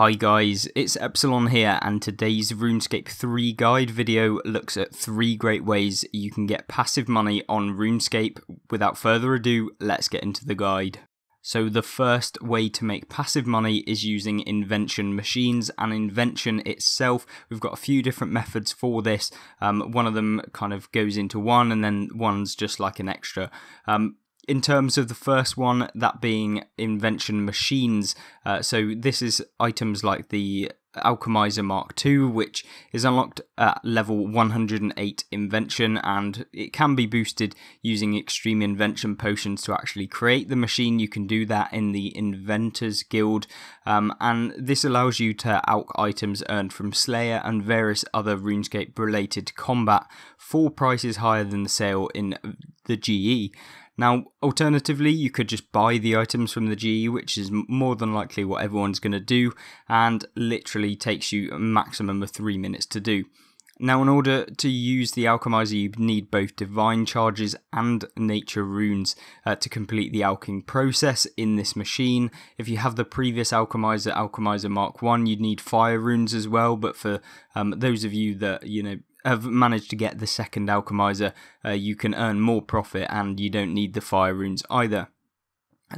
Hi guys, it's Epsilon here and today's RuneScape 3 guide video looks at 3 great ways you can get passive money on RuneScape. Without further ado, let's get into the guide. So the first way to make passive money is using invention machines and invention itself. We've got a few different methods for this. Um, one of them kind of goes into one and then one's just like an extra. Um, in terms of the first one, that being invention machines. Uh, so this is items like the Alchemizer Mark II, which is unlocked at level 108 invention, and it can be boosted using extreme invention potions to actually create the machine. You can do that in the Inventors Guild, um, and this allows you to alk items earned from Slayer and various other RuneScape related combat for prices higher than the sale in the GE. Now, alternatively, you could just buy the items from the GE, which is more than likely what everyone's going to do, and literally takes you a maximum of three minutes to do. Now, in order to use the Alchemizer, you need both Divine Charges and Nature Runes uh, to complete the alking process in this machine. If you have the previous Alchemizer, Alchemizer Mark 1, you'd need Fire Runes as well, but for um, those of you that, you know, have managed to get the second alchemizer, uh, you can earn more profit and you don't need the fire runes either.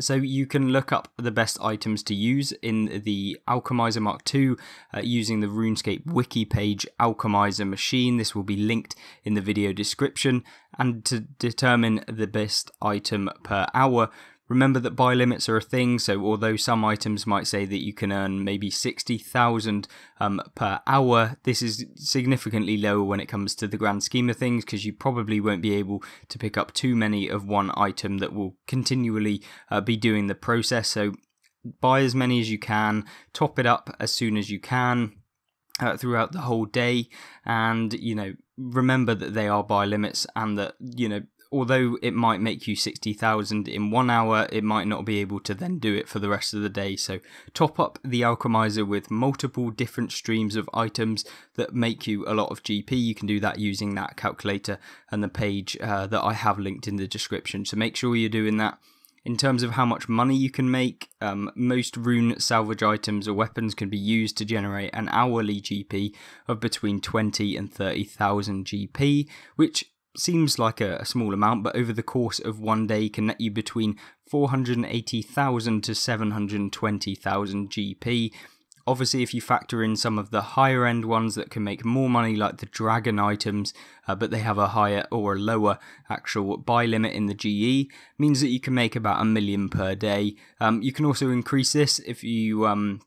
So you can look up the best items to use in the Alchemizer Mark II uh, using the RuneScape wiki page Alchemizer machine. This will be linked in the video description. And to determine the best item per hour, Remember that buy limits are a thing, so although some items might say that you can earn maybe 60,000 um, per hour, this is significantly lower when it comes to the grand scheme of things because you probably won't be able to pick up too many of one item that will continually uh, be doing the process. So buy as many as you can, top it up as soon as you can. Uh, throughout the whole day, and you know, remember that they are buy limits, and that you know although it might make you 60,000 in one hour, it might not be able to then do it for the rest of the day. So top up the alchemizer with multiple different streams of items that make you a lot of GP. You can do that using that calculator and the page uh, that I have linked in the description. So make sure you're doing that. In terms of how much money you can make, um, most rune salvage items or weapons can be used to generate an hourly GP of between 20 and 30,000 GP, which seems like a, a, small amount, but over the course of one day can net you between 480,000 to 720,000 GP. Obviously, if you factor in some of the higher end ones that can make more money, like the dragon items, uh, but they have a higher or a lower actual buy limit in the GE, means that you can make about a million per day. Um, you can also increase this if you um,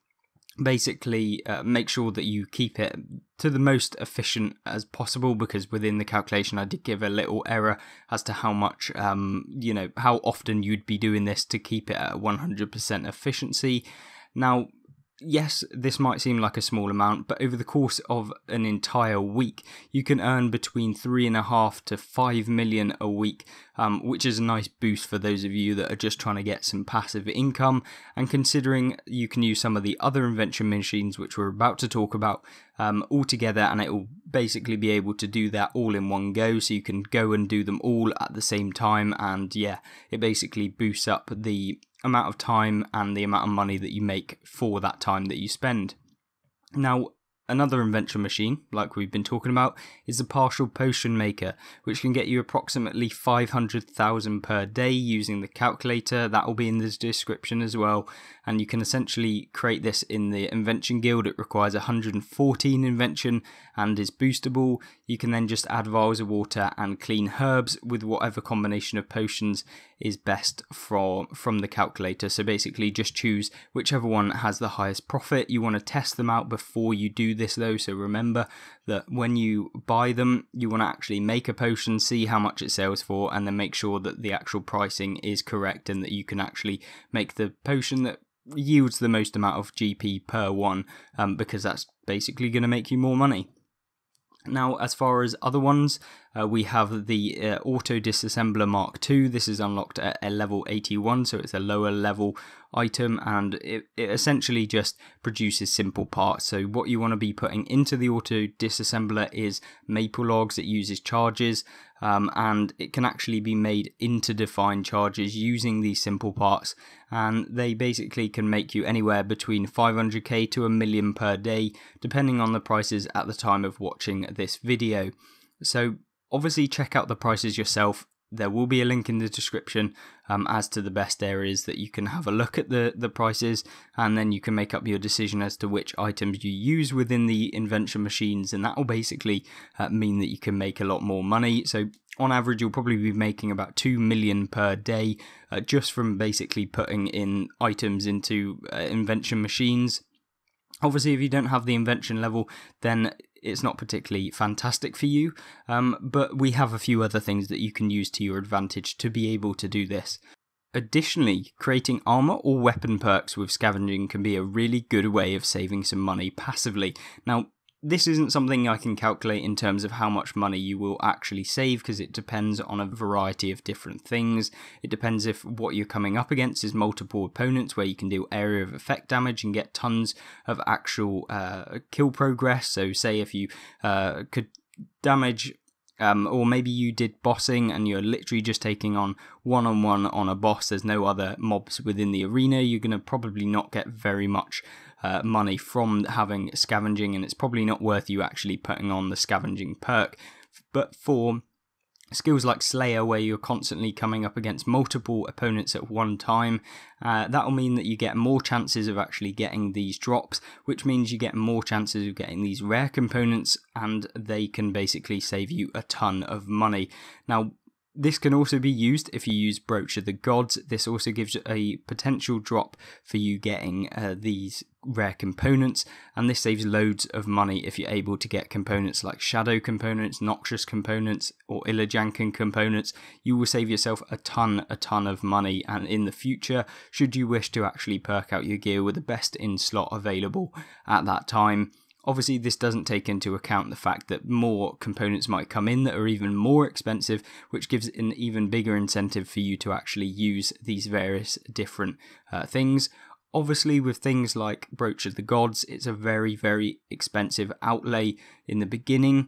basically uh, make sure that you keep it to the most efficient as possible because within the calculation I did give a little error as to how much um, you know how often you'd be doing this to keep it at 100% efficiency. Now yes, this might seem like a small amount, but over the course of an entire week, you can earn between three and a half to five million a week, um, which is a nice boost for those of you that are just trying to get some passive income. And considering you can use some of the other invention machines, which we're about to talk about, um, all together, and it will basically be able to do that all in one go. So you can go and do them all at the same time, and yeah, it basically boosts up the amount of time and the amount of money that you make for that time that you spend. Now, Another invention machine, like we've been talking about, is the partial potion maker, which can get you approximately 500,000 per day using the calculator. That will be in the description as well. And you can essentially create this in the invention guild. It requires 114 invention and is boostable. You can then just add vials of water and clean herbs with whatever combination of potions is best from from the calculator. So basically just choose whichever one has the highest profit. You want to test them out before you do this though, so remember that when you buy them, you want to actually make a potion, see how much it sells for, and then make sure that the actual pricing is correct and that you can actually make the potion that yields the most amount of GP per one, um, because that's basically going to make you more money. Now, as far as other ones, uh, we have the uh, Auto Disassembler Mark II. This is unlocked at a level 81, so it's a lower level item and it, it essentially just produces simple parts. So what you want to be putting into the auto disassembler is maple logs. It uses charges um, and it can actually be made into divine charges using these simple parts and they basically can make you anywhere between 500k to a million per day depending on the prices at the time of watching this video. So obviously check out the prices yourself there will be a link in the description um, as to the best areas that you can have a look at the, the prices and then you can make up your decision as to which items you use within the invention machines and that will basically uh, mean that you can make a lot more money. So on average you'll probably be making about 2 million per day uh, just from basically putting in items into uh, invention machines. Obviously, if you don't have the invention level, then it's not particularly fantastic for you, um, but we have a few other things that you can use to your advantage to be able to do this. Additionally, creating armor or weapon perks with scavenging can be a really good way of saving some money passively. Now, this isn't something I can calculate in terms of how much money you will actually save because it depends on a variety of different things. It depends if what you're coming up against is multiple opponents where you can do area of effect damage and get tons of actual uh, kill progress. So, say if you uh, could damage um, or maybe you did bossing and you're literally just taking on one on one on a boss, there's no other mobs within the arena, you're going to probably not get very much uh, money from having scavenging, and it's probably not worth you actually putting on the scavenging perk. But for skills like Slayer, where you're constantly coming up against multiple opponents at one time, uh, that'll mean that you get more chances of actually getting these drops, which means you get more chances of getting these rare components, and they can basically save you a ton of money. Now, this can also be used if you use Brooch of the Gods. This also gives a potential drop for you getting uh, these rare components, and this saves loads of money if you're able to get components like Shadow components, Noxious components, or Ilujankan components. You will save yourself a ton, a ton of money, and in the future, should you wish to actually perk out your gear with the best in slot available at that time, Obviously, this doesn't take into account the fact that more components might come in that are even more expensive, which gives an even bigger incentive for you to actually use these various different uh, things. Obviously, with things like Brooch of the Gods, it's a very, very expensive outlay in the beginning.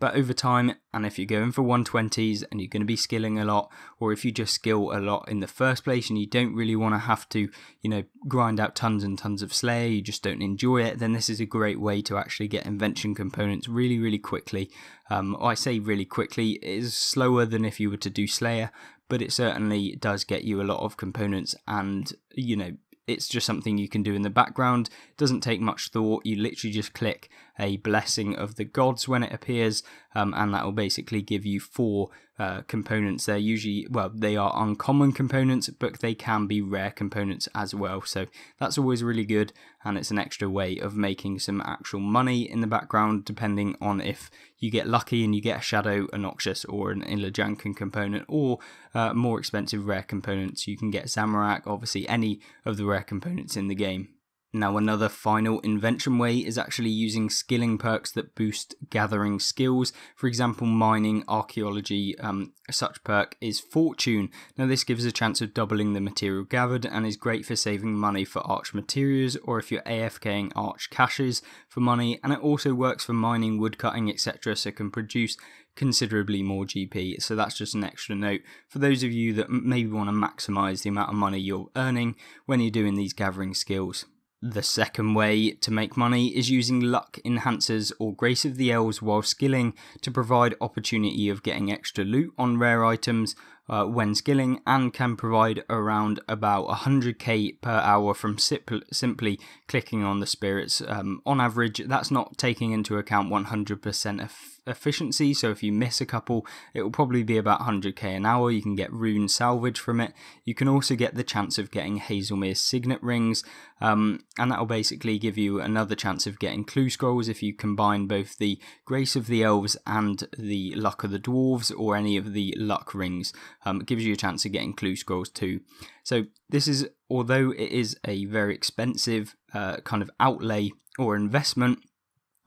But over time, and if you're going for 120s and you're going to be skilling a lot, or if you just skill a lot in the first place and you don't really want to have to, you know, grind out tons and tons of Slayer, you just don't enjoy it, then this is a great way to actually get invention components really, really quickly. Um, I say really quickly, it is slower than if you were to do Slayer, but it certainly does get you a lot of components and, you know, it's just something you can do in the background. It doesn't take much thought. You literally just click a blessing of the gods when it appears, um, and that will basically give you four uh, components. They're usually, well, they are uncommon components, but they can be rare components as well. So that's always really good, and it's an extra way of making some actual money in the background, depending on if you get lucky and you get a Shadow, a Noxious, or an Ilujankan component, or uh, more expensive rare components. You can get Zamorak, obviously, any of the rare components in the game. Now, another final invention way is actually using skilling perks that boost gathering skills. For example, mining, archaeology, um, such perk is Fortune. Now, this gives a chance of doubling the material gathered and is great for saving money for arch materials or if you're AFKing arch caches for money. And it also works for mining, woodcutting, etc., so it can produce considerably more GP. So that's just an extra note for those of you that maybe want to maximize the amount of money you're earning when you're doing these gathering skills. The second way to make money is using luck enhancers or grace of the elves while skilling to provide opportunity of getting extra loot on rare items uh, when skilling and can provide around about 100k per hour from simply clicking on the spirits. Um, on average, that's not taking into account 100% of efficiency. So if you miss a couple, it will probably be about 100k an hour. You can get rune salvage from it. You can also get the chance of getting Hazelmere's signet rings, um, and that will basically give you another chance of getting clue scrolls if you combine both the grace of the elves and the luck of the dwarves or any of the luck rings. Um, it gives you a chance of getting clue scrolls too. So this is, although it is a very expensive uh, kind of outlay or investment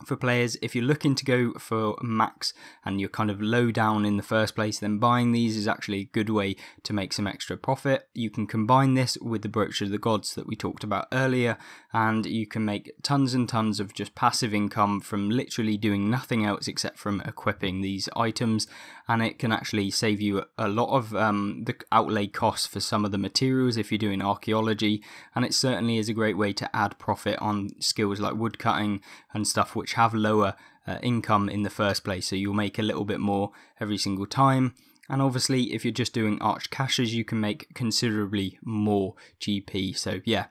for players. If you're looking to go for max and you're kind of low down in the first place, then buying these is actually a good way to make some extra profit. You can combine this with the Brooch of the Gods that we talked about earlier, and you can make tons and tons of just passive income from literally doing nothing else except from equipping these items. And it can actually save you a lot of um, the outlay costs for some of the materials if you're doing archaeology. And it certainly is a great way to add profit on skills like woodcutting and stuff which have lower uh, income in the first place. So you'll make a little bit more every single time. And obviously, if you're just doing arch caches, you can make considerably more GP. So, yeah,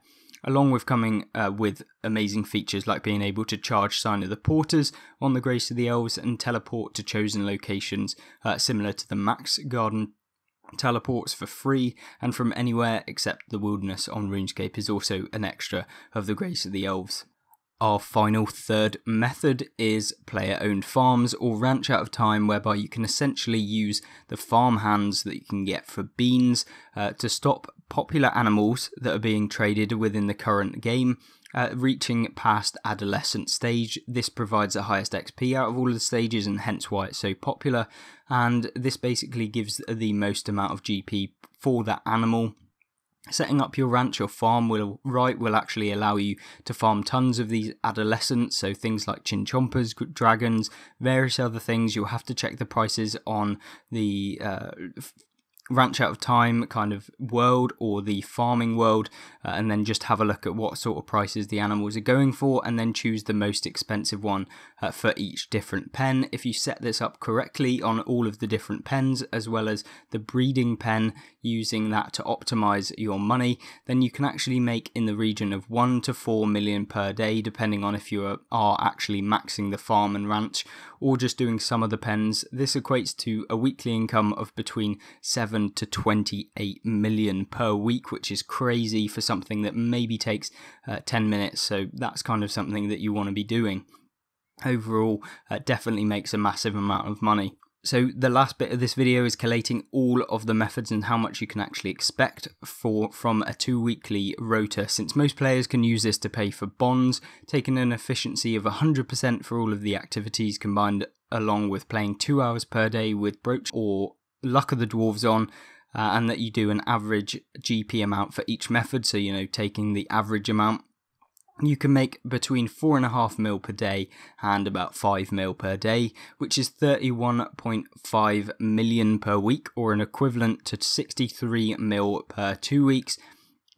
along with coming uh, with amazing features like being able to charge Sign of the Porters on the Grace of the Elves and teleport to chosen locations, uh, similar to the Max Garden teleports for free and from anywhere except the wilderness on RuneScape is also an extra of the Grace of the Elves. Our final third method is player owned farms or ranch out of time, whereby you can essentially use the farm hands that you can get for beans uh, to stop popular animals that are being traded within the current game. Uh, reaching past adolescent stage, this provides the highest XP out of all the stages, and hence why it's so popular. And this basically gives the most amount of GP for that animal Setting up your ranch or farm will right will actually allow you to farm tons of these adolescents, so things like chinchompas, dragons, various other things. You'll have to check the prices on the uh, ranch out of time kind of world or the farming world uh, and then just have a look at what sort of prices the animals are going for and then choose the most expensive one uh, for each different pen. If you set this up correctly on all of the different pens as well as the breeding pen using that to optimize your money then you can actually make in the region of 1 to 4 million per day depending on if you are, are actually maxing the farm and ranch or just doing some of the pens. This equates to a weekly income of between 7 7 to 28 million per week, which is crazy for something that maybe takes uh, 10 minutes. So that's kind of something that you want to be doing. Overall, uh, definitely makes a massive amount of money. So the last bit of this video is collating all of the methods and how much you can actually expect for from a two weekly rota since most players can use this to pay for bonds, taking an efficiency of 100% for all of the activities combined along with playing 2 hours per day with Brooch or luck of the dwarves on uh, and that you do an average GP amount for each method. So, you know, taking the average amount, you can make between 4.5 mil per day and about 5 mil per day, which is 31.5 million per week, or an equivalent to 63 mil per two weeks.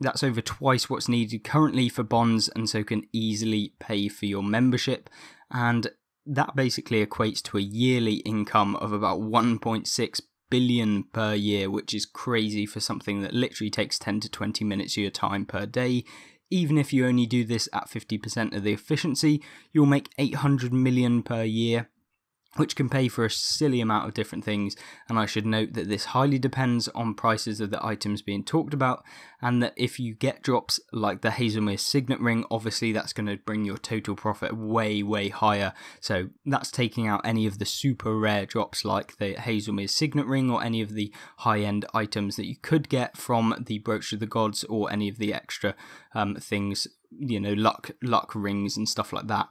That's over twice what's needed currently for bonds, and so can easily pay for your membership. And that basically equates to a yearly income of about 1.6 billion per year, which is crazy for something that literally takes 10 to 20 minutes of your time per day. Even if you only do this at 50% of the efficiency, you'll make 800 million per year which can pay for a silly amount of different things. And I should note that this highly depends on prices of the items being talked about, and that if you get drops like the Hazelmere Signet Ring, obviously that's going to bring your total profit way, way higher. So that's taking out any of the super rare drops like the Hazelmere Signet Ring or any of the high end items that you could get from the Brooch of the Gods or any of the extra um, things, you know, luck, luck rings and stuff like that.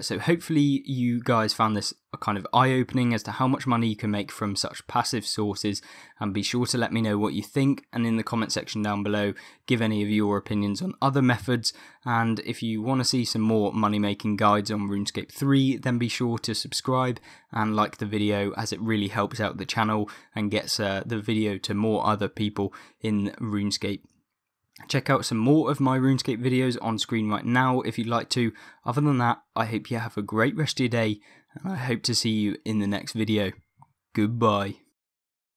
So hopefully you guys found this a kind of eye-opening as to how much money you can make from such passive sources and be sure to let me know what you think and in the comment section down below give any of your opinions on other methods and if you want to see some more money making guides on RuneScape 3 then be sure to subscribe and like the video as it really helps out the channel and gets uh, the video to more other people in RuneScape Check out some more of my RuneScape videos on screen right now if you'd like to. Other than that, I hope you have a great rest of your day, and I hope to see you in the next video. Goodbye.